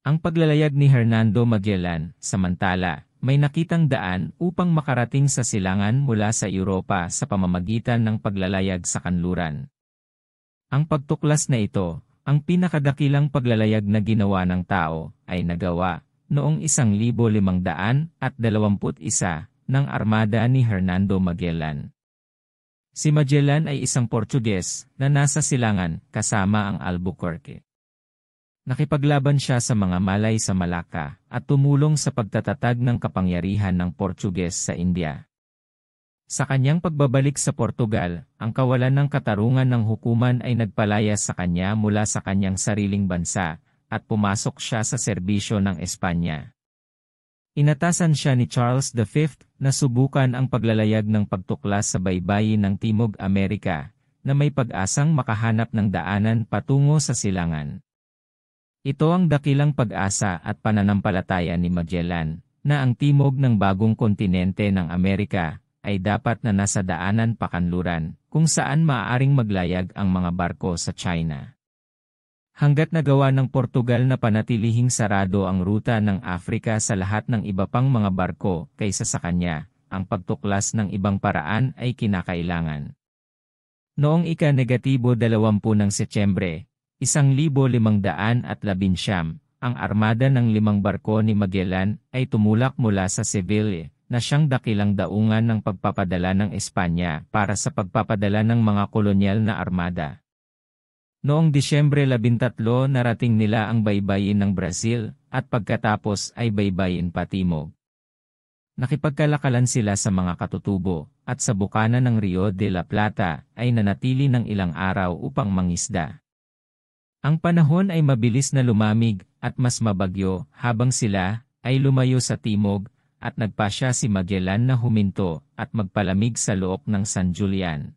Ang paglalayag ni Hernando Magellan, samantala, may nakitang daan upang makarating sa silangan mula sa Europa sa pamamagitan ng paglalayag sa kanluran. Ang pagtuklas na ito, ang pinakadakilang paglalayag na ginawa ng tao, ay nagawa noong 1521 ng armada ni Hernando Magellan. Si Magellan ay isang Portuges na nasa silangan kasama ang Albuquerque. Nakipaglaban siya sa mga Malay sa Malacca at tumulong sa pagtatatag ng kapangyarihan ng Portuges sa India. Sa kanyang pagbabalik sa Portugal, ang kawalan ng katarungan ng hukuman ay nagpalayas sa kanya mula sa kanyang sariling bansa, at pumasok siya sa serbisyo ng Espanya. Inatasan siya ni Charles V na subukan ang paglalayag ng pagtuklas sa baybayin ng Timog Amerika, na may pag-asang makahanap ng daanan patungo sa silangan. Ito ang dakilang pag-asa at pananampalataya ni Magellan, na ang timog ng bagong kontinente ng Amerika ay dapat na nasa daanan pakanluran, kung saan maaaring maglayag ang mga barko sa China. Hanggat nagawa ng Portugal na panatilihing sarado ang ruta ng Afrika sa lahat ng iba pang mga barko kaysa sa kanya, ang pagtuklas ng ibang paraan ay kinakailangan. Noong ika-negatibo 20 ng Setyembre, isang libo limang daan at labinsyam, ang armada ng limang barko ni Magellan ay tumulak mula sa Seville, na siyang dakilang daungan ng pagpapadala ng Espanya para sa pagpapadala ng mga kolonyal na armada. Noong Disyembre 13 narating nila ang baybayin ng Brazil, at pagkatapos ay baybayin patimog. Nakipagkalakalan sila sa mga katutubo, at sa bukana ng Rio de la Plata ay nanatili ng ilang araw upang mangisda. Ang panahon ay mabilis na lumamig at mas mabagyo habang sila ay lumayo sa timog at nagpasya si Magellan na huminto at magpalamig sa look ng San Julian.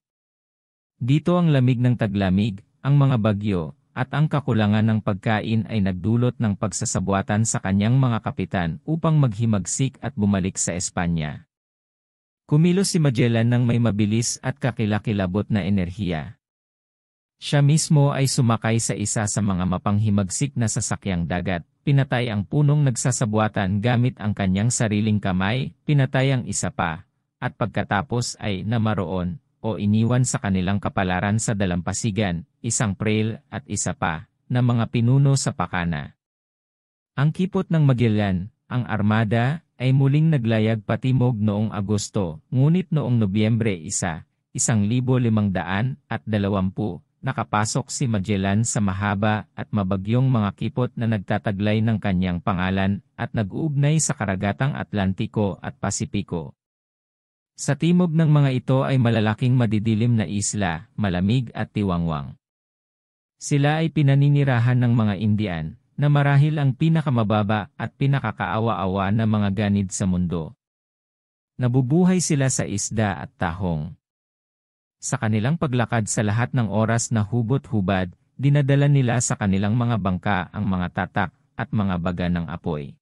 Dito ang lamig ng taglamig, ang mga bagyo, at ang kakulangan ng pagkain ay nagdulot ng pagsasabuatan sa kanyang mga kapitan upang maghimagsik at bumalik sa Espanya. Kumilos si Magellan ng may mabilis at kakilakilabot na enerhiya. Siya mismo ay sumakay sa isa sa mga mapanghimagsik na sasakyang dagat, pinatay ang punong nagsasabuatan gamit ang kanyang sariling kamay, pinatay ang isa pa, at pagkatapos ay namaroon o iniwan sa kanilang kapalaran sa dalampasigan, isang trail at isa pa, na mga pinuno sa pakana. Ang kipot ng Magellan, ang armada, ay muling naglayag patimog noong Agosto, ngunit noong Nobyembre 1, 1520 nakapasok si Magellan sa mahaba at mabagyong mga kipot na nagtataglay ng kanyang pangalan at nag-uugnay sa karagatang Atlantiko at Pasipiko. Sa timog ng mga ito ay malalaking madidilim na isla, malamig at tiwangwang. Sila ay pinaninirahan ng mga Indian, na marahil ang pinakamababa at pinakakaawa-awa na mga ganid sa mundo. Nabubuhay sila sa isda at tahong. Sa kanilang paglakad sa lahat ng oras na hubot-hubad, dinadala nila sa kanilang mga bangka ang mga tatak at mga baga ng apoy.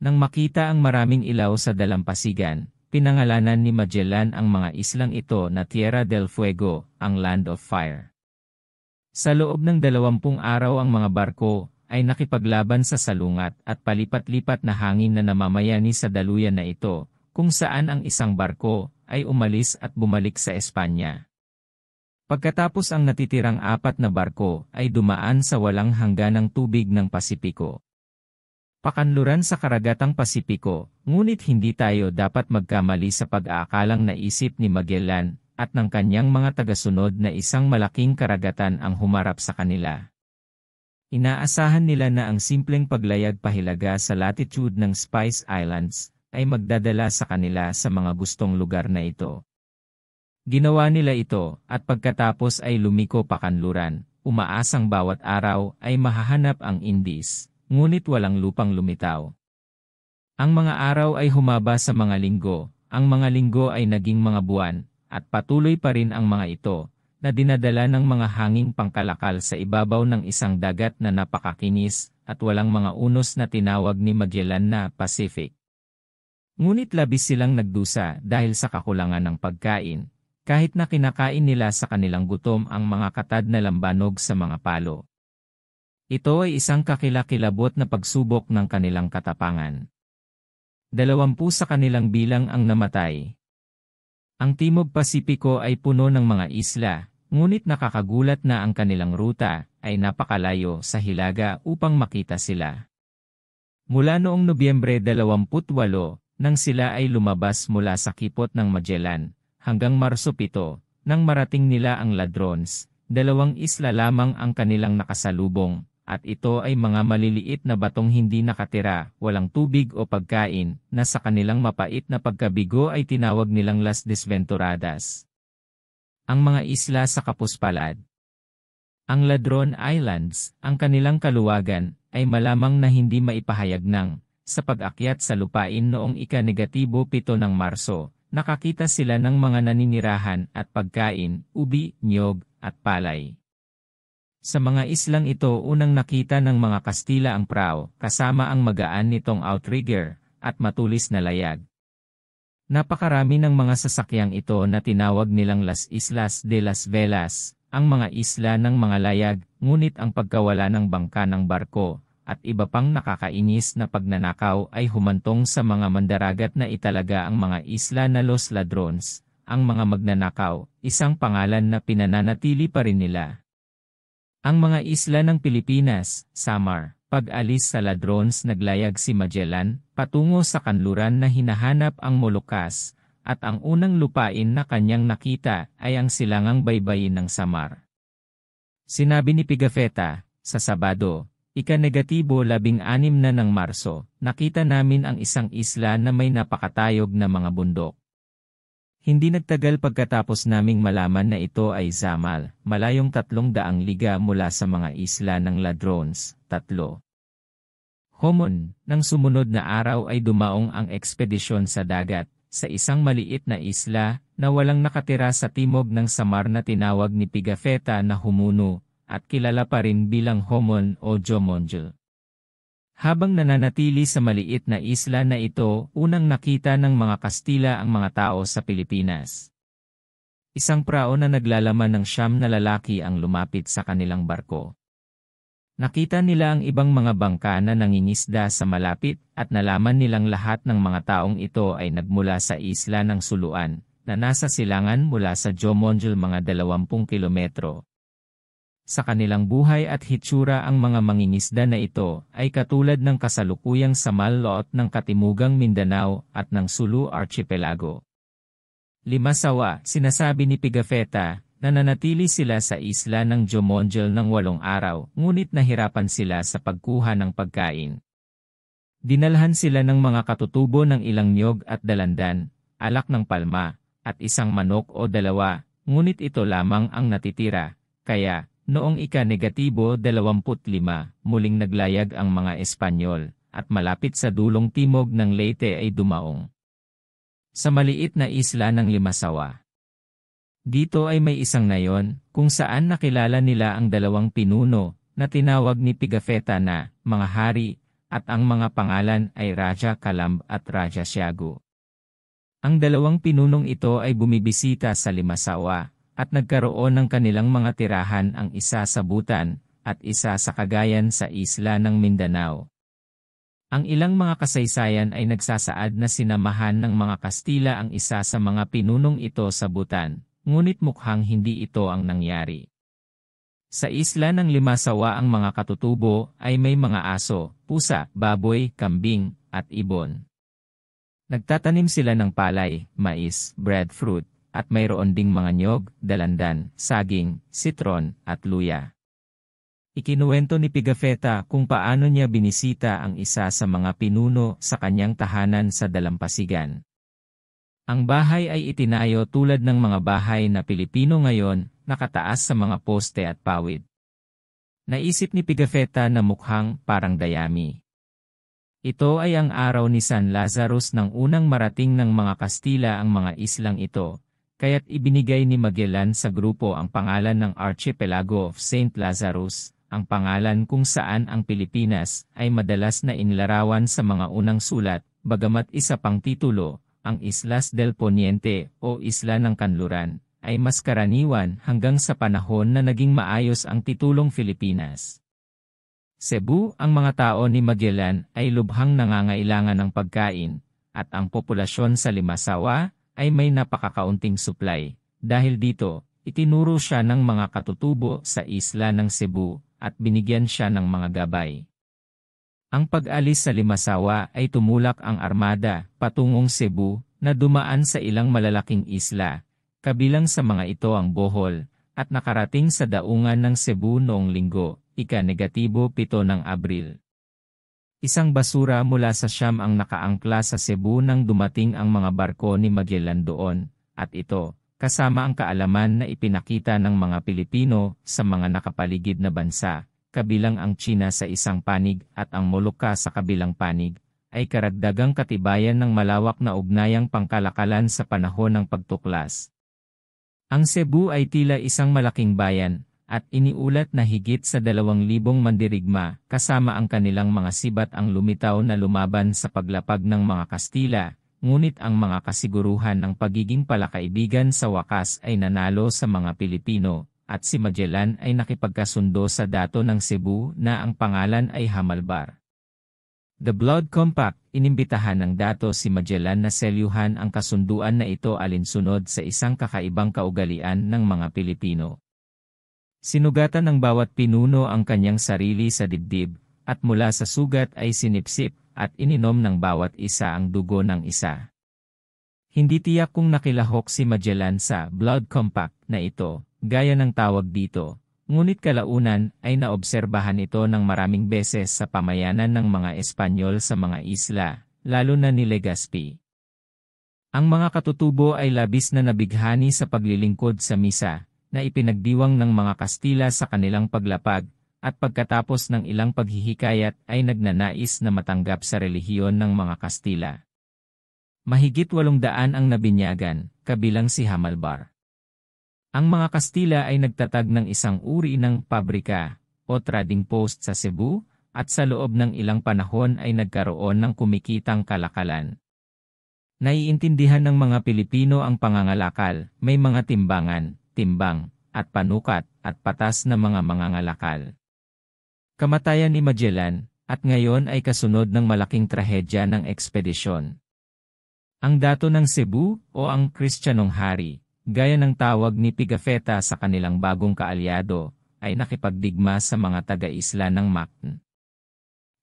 Nang makita ang maraming ilaw sa dalampasigan, pinangalanan ni Magellan ang mga islang ito na Tierra del Fuego, ang Land of Fire. Sa loob ng dalawampung araw ang mga barko ay nakipaglaban sa salungat at palipat-lipat na hangin na namamayani sa daluyan na ito, kung saan ang isang barko ay umalis at bumalik sa Espanya. Pagkatapos ang natitirang apat na barko ay dumaan sa walang hangganang tubig ng Pasipiko. Pakanluran sa karagatang Pasipiko, ngunit hindi tayo dapat magkamali sa pag-aakalang naisip ni Magellan at ng kanyang mga tagasunod na isang malaking karagatan ang humarap sa kanila. Inaasahan nila na ang simpleng paglayag pahilaga sa latitude ng Spice Islands ay magdadala sa kanila sa mga gustong lugar na ito. Ginawa nila ito, at pagkatapos ay lumiko pakanluran, umaasang bawat araw ay mahahanap ang Indies, ngunit walang lupang lumitaw. Ang mga araw ay humaba sa mga linggo, ang mga linggo ay naging mga buwan, at patuloy pa rin ang mga ito, na dinadala ng mga hanging pangkalakal sa ibabaw ng isang dagat na napakakinis, at walang mga unos na tinawag ni Magellan na Pacific. Ngunit labis silang nagdusa dahil sa kakulangan ng pagkain, kahit na kinakain nila sa kanilang gutom ang mga katad na lambanog sa mga palo. Ito ay isang kakilakilabot na pagsubok ng kanilang katapangan. Dalawampu sa kanilang bilang ang namatay. Ang Timog Pasipiko ay puno ng mga isla, ngunit nakakagulat na ang kanilang ruta ay napakalayo sa hilaga upang makita sila. Mula noong Nobyembre 28, nang sila ay lumabas mula sa kipot ng Magellan, hanggang Marso 7, nang marating nila ang Ladrones, dalawang isla lamang ang kanilang nakasalubong, at ito ay mga maliliit na batong hindi nakatira, walang tubig o pagkain, na sa kanilang mapait na pagkabigo ay tinawag nilang Las Desventuradas. Ang mga isla sa Kapuspalad Ang Ladron Islands, ang kanilang kaluwagan, ay malamang na hindi maipahayag ng, sa pag-akyat sa lupain noong ika-negatibo 7 ng Marso, nakakita sila ng mga naninirahan at pagkain, ubi, nyog, at palay. Sa mga islang ito unang nakita ng mga Kastila ang prao, kasama ang magaan nitong outrigger, at matulis na layag. Napakarami ng mga sasakyang ito na tinawag nilang Las Islas de las Velas, ang mga isla ng mga layag, ngunit ang pagkawala ng bangka ng barko, at iba pang nakakainis na pagnanakaw ay humantong sa mga mandaragat na italaga ang mga isla na Los Ladrones, ang mga magnanakaw, isang pangalan na pinananatili pa rin nila. Ang mga isla ng Pilipinas, Samar, pag-alis sa Ladrones naglayag si Magellan, patungo sa kanluran na hinahanap ang Molucas, at ang unang lupain na kanyang nakita ay ang silangang baybayin ng Samar. Sinabi ni Pigafetta, sa Sabado, ika-negatibo labing anim na ng Marso, nakita namin ang isang isla na may napakatayog na mga bundok. Hindi nagtagal pagkatapos naming malaman na ito ay Zamal, malayong tatlong daang liga mula sa mga isla ng Ladrones, tatlo. Homon, nang sumunod na araw ay dumaong ang ekspedisyon sa dagat, sa isang maliit na isla, na walang nakatira sa timog ng Samar na tinawag ni Pigafetta na Humuno, at kilala pa rin bilang Homon o Jomonjel. Habang nananatili sa maliit na isla na ito, unang nakita ng mga Kastila ang mga tao sa Pilipinas. Isang prao na naglalaman ng siyam na lalaki ang lumapit sa kanilang barko. Nakita nila ang ibang mga bangka na nangingisda sa malapit at nalaman nilang lahat ng mga taong ito ay nagmula sa isla ng Suluan, na nasa silangan mula sa Jomonjel mga 20 kilometro, sa kanilang buhay at hitsura ang mga mangingisda na ito ay katulad ng kasalukuyang samal lot ng Katimugang Mindanao at ng Sulu Archipelago. Lima sawa, sinasabi ni Pigafetta, na nanatili sila sa isla ng Jomonjel ng walong araw, ngunit nahirapan sila sa pagkuha ng pagkain. Dinalhan sila ng mga katutubo ng ilang niyog at dalandan, alak ng palma, at isang manok o dalawa, ngunit ito lamang ang natitira, kaya, Noong ika-negatibo 25, muling naglayag ang mga Espanyol, at malapit sa dulong timog ng Leyte ay dumaong. Sa maliit na isla ng Limasawa. Dito ay may isang nayon, kung saan nakilala nila ang dalawang pinuno, na tinawag ni Pigafetta na, mga hari, at ang mga pangalan ay Raja Kalamb at Raja Siago. Ang dalawang pinunong ito ay bumibisita sa Limasawa, at nagkaroon ng kanilang mga tirahan ang isa sa Butan, at isa sa Cagayan sa isla ng Mindanao. Ang ilang mga kasaysayan ay nagsasaad na sinamahan ng mga Kastila ang isa sa mga pinunong ito sa Butan, ngunit mukhang hindi ito ang nangyari. Sa isla ng Limasawa ang mga katutubo ay may mga aso, pusa, baboy, kambing, at ibon. Nagtatanim sila ng palay, mais, breadfruit, at mayroon ding mga nyog, dalandan, saging, sitron, at luya. Ikinuwento ni Pigafetta kung paano niya binisita ang isa sa mga pinuno sa kanyang tahanan sa Dalampasigan. Ang bahay ay itinayo tulad ng mga bahay na Pilipino ngayon, nakataas sa mga poste at pawid. Naisip ni Pigafetta na mukhang parang dayami. Ito ay ang araw ni San Lazarus nang unang marating ng mga Kastila ang mga islang ito, kaya't ibinigay ni Magellan sa grupo ang pangalan ng Archipelago of St. Lazarus, ang pangalan kung saan ang Pilipinas ay madalas na inlarawan sa mga unang sulat, bagamat isa pang titulo, ang Islas del Poniente o Isla ng Kanluran, ay mas karaniwan hanggang sa panahon na naging maayos ang titulong Filipinas. Cebu, ang mga tao ni Magellan ay lubhang nangangailangan ng pagkain, at ang populasyon sa Limasawa ay may napakakaunting supply. Dahil dito, itinuro siya ng mga katutubo sa isla ng Cebu at binigyan siya ng mga gabay. Ang pag-alis sa Limasawa ay tumulak ang armada patungong Cebu na dumaan sa ilang malalaking isla, kabilang sa mga ito ang Bohol, at nakarating sa daungan ng Cebu noong linggo, ika-negatibo 7 ng Abril. Isang basura mula sa Siam ang nakaangkla sa Cebu nang dumating ang mga barko ni Magellan doon, at ito, kasama ang kaalaman na ipinakita ng mga Pilipino sa mga nakapaligid na bansa, kabilang ang China sa isang panig at ang Molucca sa kabilang panig, ay karagdagang katibayan ng malawak na ugnayang pangkalakalan sa panahon ng pagtuklas. Ang Cebu ay tila isang malaking bayan, at iniulat na higit sa dalawang libong mandirigma, kasama ang kanilang mga sibat ang lumitaw na lumaban sa paglapag ng mga Kastila, ngunit ang mga kasiguruhan ng pagiging palakaibigan sa wakas ay nanalo sa mga Pilipino, at si Magellan ay nakipagkasundo sa dato ng Cebu na ang pangalan ay Hamalbar. The Blood Compact, inimbitahan ng dato si Magellan na selyuhan ang kasunduan na ito alinsunod sa isang kakaibang kaugalian ng mga Pilipino. Sinugatan ng bawat pinuno ang kanyang sarili sa dibdib, at mula sa sugat ay sinipsip at ininom ng bawat isa ang dugo ng isa. Hindi tiyak kung nakilahok si Magellan sa Blood Compact na ito, gaya ng tawag dito, Ngunit kalaunan ay naobserbahan ito ng maraming beses sa pamayanan ng mga Espanyol sa mga isla, lalo na ni Legazpi. Ang mga katutubo ay labis na nabighani sa paglilingkod sa misa, na ipinagdiwang ng mga Kastila sa kanilang paglapag, at pagkatapos ng ilang paghihikayat ay nagnanais na matanggap sa relihiyon ng mga Kastila. Mahigit walong daan ang nabinyagan, kabilang si Hamalbar. Ang mga Kastila ay nagtatag ng isang uri ng pabrika o trading post sa Cebu at sa loob ng ilang panahon ay nagkaroon ng kumikitang kalakalan. Naiintindihan ng mga Pilipino ang pangangalakal, may mga timbangan, timbang, at panukat, at patas na mga mangangalakal. Kamatayan ni Magellan, at ngayon ay kasunod ng malaking trahedya ng ekspedisyon. Ang dato ng Cebu o ang Kristyanong hari gaya ng tawag ni Pigafetta sa kanilang bagong kaalyado, ay nakipagdigma sa mga taga-isla ng Mactan.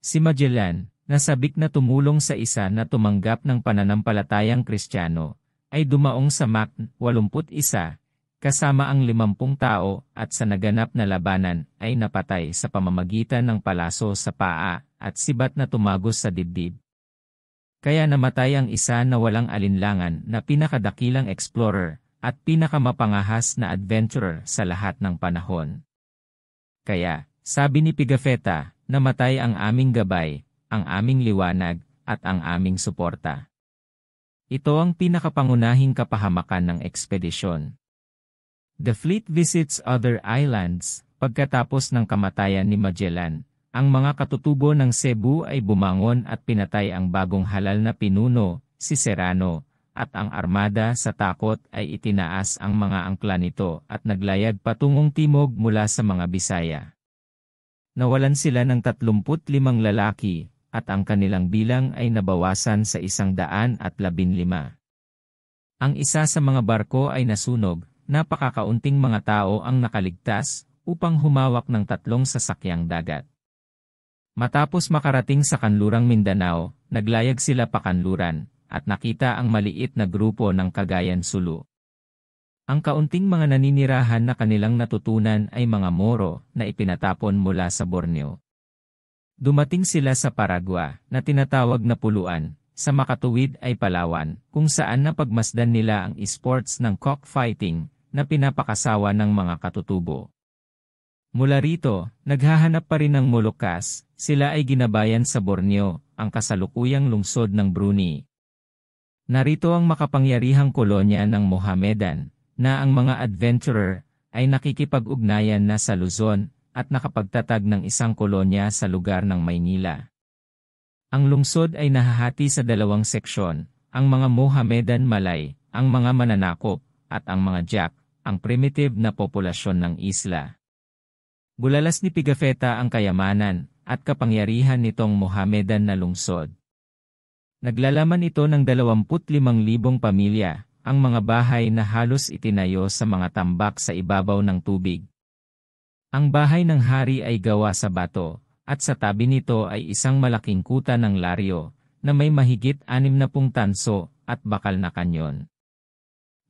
Si Magellan, nasabik na tumulong sa isa na tumanggap ng pananampalatayang kristyano, ay dumaong sa Mactan 81, kasama ang 50 tao at sa naganap na labanan ay napatay sa pamamagitan ng palaso sa paa at sibat na tumagos sa dibdib. Kaya namatay ang isa na walang alinlangan na pinakadakilang explorer at pinakamapangahas na adventurer sa lahat ng panahon. Kaya, sabi ni Pigafetta, namatay ang aming gabay, ang aming liwanag, at ang aming suporta. Ito ang pinakapangunahing kapahamakan ng ekspedisyon. The fleet visits other islands, pagkatapos ng kamatayan ni Magellan, ang mga katutubo ng Cebu ay bumangon at pinatay ang bagong halal na pinuno, si Serrano, at ang armada sa takot ay itinaas ang mga angkla nito at naglayag patungong timog mula sa mga Bisaya. Nawalan sila ng 35 lalaki, at ang kanilang bilang ay nabawasan sa isang daan at labinlima. Ang isa sa mga barko ay nasunog, napakakaunting mga tao ang nakaligtas, upang humawak ng tatlong sasakyang dagat. Matapos makarating sa kanlurang Mindanao, naglayag sila pa kanluran, at nakita ang maliit na grupo ng Cagayan Sulu. Ang kaunting mga naninirahan na kanilang natutunan ay mga Moro na ipinatapon mula sa Borneo. Dumating sila sa Paragua na tinatawag na puluan, sa makatuwid ay Palawan, kung saan napagmasdan nila ang esports ng cockfighting na pinapakasawa ng mga katutubo. Mula rito, naghahanap pa rin ng Molucas, sila ay ginabayan sa Borneo, ang kasalukuyang lungsod ng Brunei. Narito ang makapangyarihang kolonya ng Mohamedan, na ang mga adventurer ay nakikipag-ugnayan na sa Luzon at nakapagtatag ng isang kolonya sa lugar ng Maynila. Ang lungsod ay nahahati sa dalawang seksyon, ang mga Mohamedan Malay, ang mga mananakop, at ang mga Jack, ang primitive na populasyon ng isla. Bulalas ni Pigafetta ang kayamanan, at kapangyarihan nitong Mohamedan na lungsod. Naglalaman ito ng 25,000 pamilya, ang mga bahay na halos itinayo sa mga tambak sa ibabaw ng tubig. Ang bahay ng hari ay gawa sa bato, at sa tabi nito ay isang malaking kuta ng laryo, na may mahigit 60 tanso at bakal na kanyon.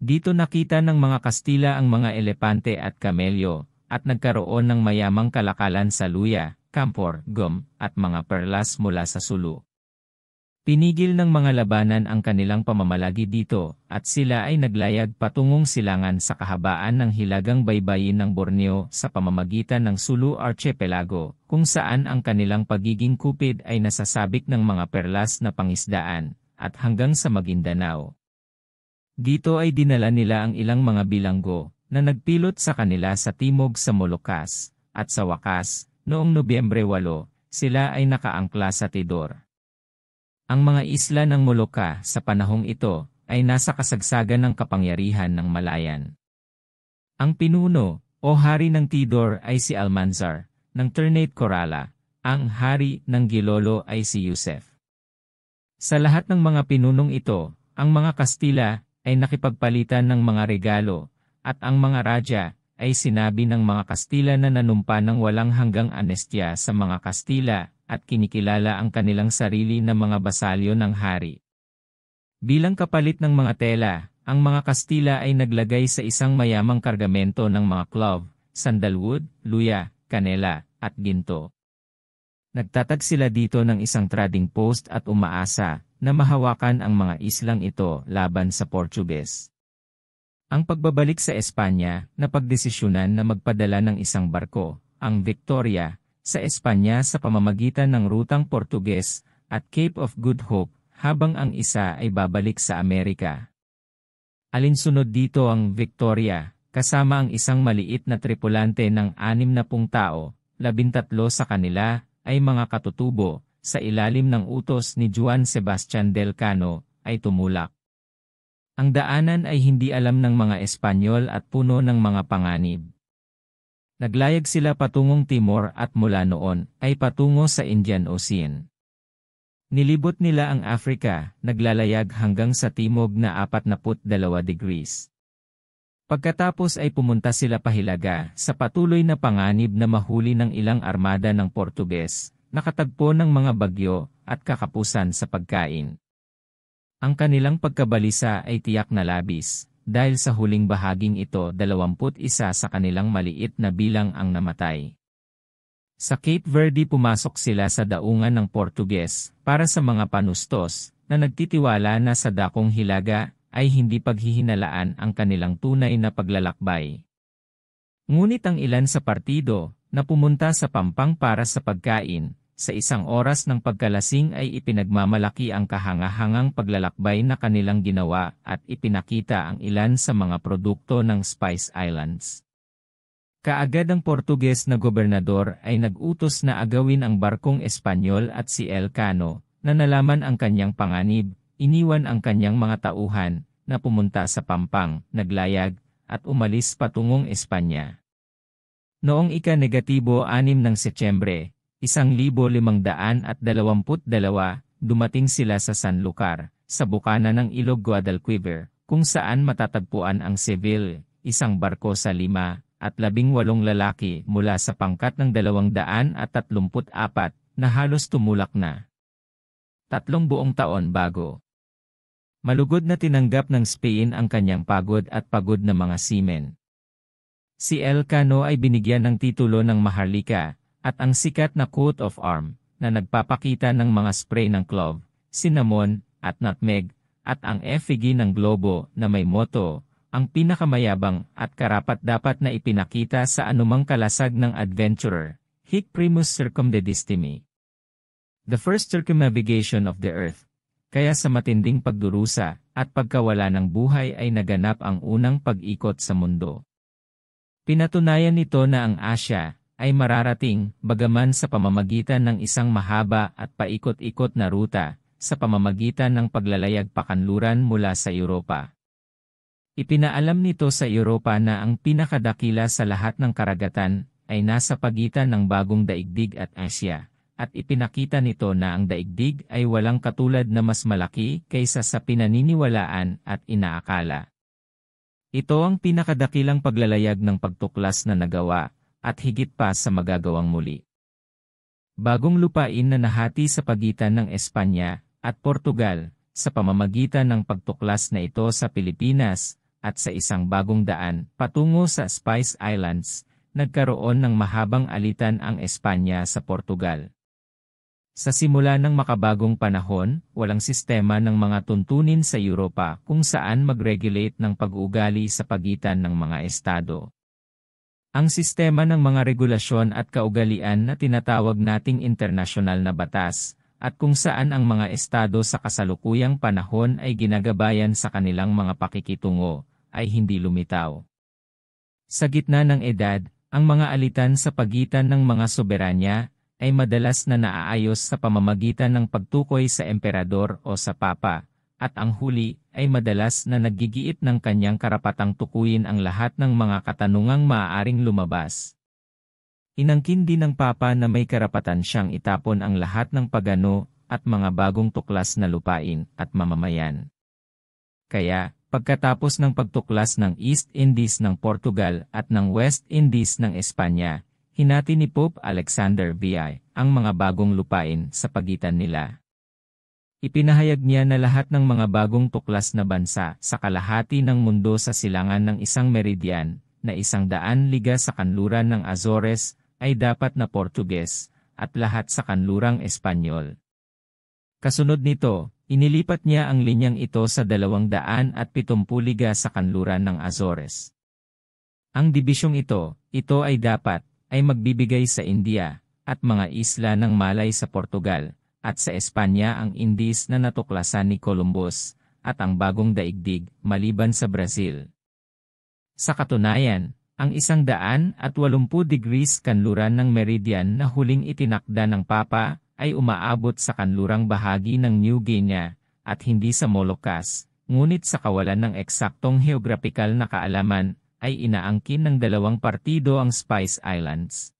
Dito nakita ng mga Kastila ang mga elepante at kamelyo, at nagkaroon ng mayamang kalakalan sa luya, kampor, gum, at mga perlas mula sa Sulu. Pinigil ng mga labanan ang kanilang pamamalagi dito, at sila ay naglayag patungong silangan sa kahabaan ng hilagang baybayin ng Borneo sa pamamagitan ng Sulu Archipelago, kung saan ang kanilang pagiging kupid ay nasasabik ng mga perlas na pangisdaan, at hanggang sa Maguindanao. Dito ay dinala nila ang ilang mga bilanggo, na nagpilot sa kanila sa timog sa Molucas, at sa wakas, noong Nobyembre 8, sila ay nakaangkla sa Tidor. Ang mga isla ng Molucca sa panahong ito ay nasa kasagsagan ng kapangyarihan ng Malayan. Ang pinuno o hari ng Tidor ay si Almanzar, ng Ternate Corala, ang hari ng Gilolo ay si Yusef. Sa lahat ng mga pinunong ito, ang mga Kastila ay nakipagpalitan ng mga regalo, at ang mga raja ay sinabi ng mga Kastila na nanumpa ng walang hanggang anestya sa mga Kastila at kinikilala ang kanilang sarili na mga basalyo ng hari. Bilang kapalit ng mga tela, ang mga Kastila ay naglagay sa isang mayamang kargamento ng mga clove, sandalwood, luya, kanela, at ginto. Nagtatag sila dito ng isang trading post at umaasa na mahawakan ang mga islang ito laban sa Portuges. Ang pagbabalik sa Espanya, napagdesisyonan na magpadala ng isang barko, ang Victoria, sa Espanya sa pamamagitan ng rutang Portuges at Cape of Good Hope, habang ang isa ay babalik sa Amerika. Alinsunod dito ang Victoria, kasama ang isang maliit na tripulante ng anim na pung tao, labintatlo sa kanila ay mga katutubo, sa ilalim ng utos ni Juan Sebastian del Cano, ay tumulak. Ang daanan ay hindi alam ng mga Espanyol at puno ng mga panganib. Naglayag sila patungong Timor at mula noon ay patungo sa Indian Ocean. Nilibot nila ang Africa, naglalayag hanggang sa timog na 42 degrees. Pagkatapos ay pumunta sila pahilaga sa patuloy na panganib na mahuli ng ilang armada ng Portuges, nakatagpo ng mga bagyo at kakapusan sa pagkain. Ang kanilang pagkabalisa ay tiyak na labis, dahil sa huling bahaging ito 21 sa kanilang maliit na bilang ang namatay. Sa Cape Verde pumasok sila sa daungan ng Portuges para sa mga panustos na nagtitiwala na sa dakong hilaga ay hindi paghihinalaan ang kanilang tunay na paglalakbay. Ngunit ang ilan sa partido na pumunta sa Pampang para sa pagkain sa isang oras ng pagkalasing ay ipinagmamalaki ang kahangahangang paglalakbay na kanilang ginawa at ipinakita ang ilan sa mga produkto ng Spice Islands. Kaagad ang Portuges na gobernador ay nag-utos na agawin ang barkong Espanyol at si Elcano, na nalaman ang kanyang panganib, iniwan ang kanyang mga tauhan, na pumunta sa Pampang, naglayag, at umalis patungong Espanya. Noong ika-negatibo 6 ng Setyembre, isang libo limang daan at dalawamput dalawa, dumating sila sa San Lucar, sa bukana ng Ilog Guadalquivir, kung saan matatagpuan ang Seville, isang barko sa lima, at labing walong lalaki mula sa pangkat ng dalawang daan at tatlumput apat, na halos tumulak na. Tatlong buong taon bago. Malugod na tinanggap ng Spain ang kanyang pagod at pagod na mga seamen. Si Elcano ay binigyan ng titulo ng Maharlika, at ang sikat na coat of arm na nagpapakita ng mga spray ng clove, cinnamon, at nutmeg, at ang effigy ng globo na may moto, ang pinakamayabang at karapat-dapat na ipinakita sa anumang kalasag ng adventurer, hic primus circumdedistimi. The first circumnavigation of the earth. Kaya sa matinding pagdurusa at pagkawala ng buhay ay naganap ang unang pag-ikot sa mundo. Pinatunayan nito na ang Asya, ay mararating, bagaman sa pamamagitan ng isang mahaba at paikot-ikot na ruta, sa pamamagitan ng paglalayag pakanluran mula sa Europa. Ipinaalam nito sa Europa na ang pinakadakila sa lahat ng karagatan ay nasa pagitan ng bagong daigdig at Asya, at ipinakita nito na ang daigdig ay walang katulad na mas malaki kaysa sa pinaniniwalaan at inaakala. Ito ang pinakadakilang paglalayag ng pagtuklas na nagawa, at higit pa sa magagawang muli. Bagong lupain na nahati sa pagitan ng Espanya at Portugal, sa pamamagitan ng pagtuklas na ito sa Pilipinas, at sa isang bagong daan patungo sa Spice Islands, nagkaroon ng mahabang alitan ang Espanya sa Portugal. Sa simula ng makabagong panahon, walang sistema ng mga tuntunin sa Europa kung saan mag-regulate ng pag-uugali sa pagitan ng mga estado. Ang sistema ng mga regulasyon at kaugalian na tinatawag nating internasyonal na batas, at kung saan ang mga estado sa kasalukuyang panahon ay ginagabayan sa kanilang mga pakikitungo, ay hindi lumitaw. Sa gitna ng edad, ang mga alitan sa pagitan ng mga soberanya, ay madalas na naaayos sa pamamagitan ng pagtukoy sa emperador o sa papa, at ang huli ay madalas na nagigiit ng kanyang karapatang tukuyin ang lahat ng mga katanungang maaaring lumabas. Inangkin din ng Papa na may karapatan siyang itapon ang lahat ng pagano at mga bagong tuklas na lupain at mamamayan. Kaya, pagkatapos ng pagtuklas ng East Indies ng Portugal at ng West Indies ng Espanya, hinati ni Pope Alexander VI ang mga bagong lupain sa pagitan nila. Ipinahayag niya na lahat ng mga bagong tuklas na bansa sa kalahati ng mundo sa silangan ng isang meridian, na isang daan liga sa kanluran ng Azores, ay dapat na Portuges, at lahat sa kanlurang Espanyol. Kasunod nito, inilipat niya ang linyang ito sa dalawang daan at pitumpu liga sa kanluran ng Azores. Ang dibisyong ito, ito ay dapat, ay magbibigay sa India, at mga isla ng Malay sa Portugal, at sa Espanya ang Indies na natuklasan ni Columbus, at ang bagong daigdig, maliban sa Brazil. Sa katunayan, ang isang daan at 80 degrees kanluran ng meridian na huling itinakda ng Papa, ay umaabot sa kanlurang bahagi ng New Guinea, at hindi sa Moluccas, ngunit sa kawalan ng eksaktong geographical na kaalaman, ay inaangkin ng dalawang partido ang Spice Islands.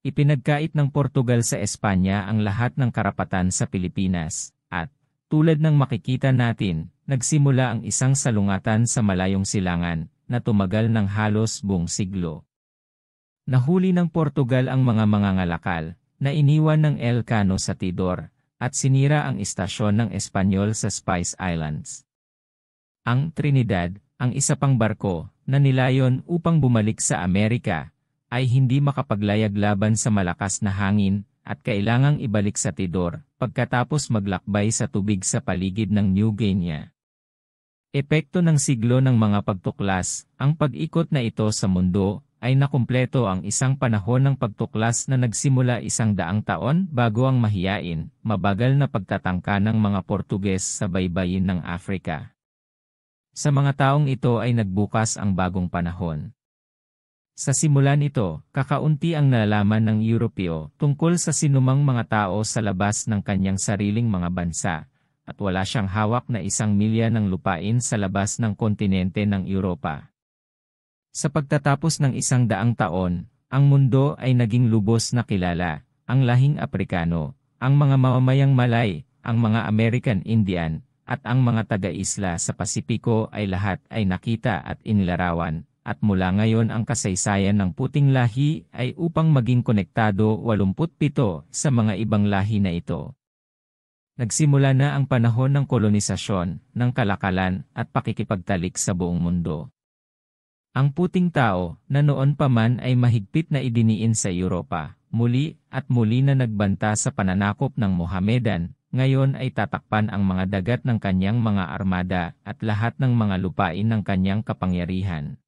Ipinagkait ng Portugal sa Espanya ang lahat ng karapatan sa Pilipinas, at, tulad ng makikita natin, nagsimula ang isang salungatan sa malayong silangan, na tumagal ng halos buong siglo. Nahuli ng Portugal ang mga mangangalakal, na iniwan ng Elcano sa Tidor, at sinira ang istasyon ng Espanyol sa Spice Islands. Ang Trinidad, ang isa pang barko, na nilayon upang bumalik sa Amerika, ay hindi makapaglayag laban sa malakas na hangin, at kailangang ibalik sa Tidor, pagkatapos maglakbay sa tubig sa paligid ng New Guinea. Epekto ng siglo ng mga pagtuklas, ang pag-ikot na ito sa mundo, ay nakumpleto ang isang panahon ng pagtuklas na nagsimula isang daang taon bago ang mahiyain, mabagal na pagtatangka ng mga Portuges sa baybayin ng Afrika. Sa mga taong ito ay nagbukas ang bagong panahon. Sa simula nito, kakaunti ang nalaman ng Europeo tungkol sa sinumang mga tao sa labas ng kanyang sariling mga bansa, at wala siyang hawak na isang milya ng lupain sa labas ng kontinente ng Europa. Sa pagtatapos ng isang daang taon, ang mundo ay naging lubos na kilala, ang lahing Aprikano, ang mga mamamayang Malay, ang mga American Indian, at ang mga taga-isla sa Pasipiko ay lahat ay nakita at inilarawan, at mula ngayon ang kasaysayan ng puting lahi ay upang maging konektado 87 sa mga ibang lahi na ito. Nagsimula na ang panahon ng kolonisasyon, ng kalakalan at pakikipagtalik sa buong mundo. Ang puting tao, na noon pa man ay mahigpit na idiniin sa Europa, muli at muli na nagbanta sa pananakop ng Mohamedan, ngayon ay tatakpan ang mga dagat ng kanyang mga armada at lahat ng mga lupain ng kanyang kapangyarihan.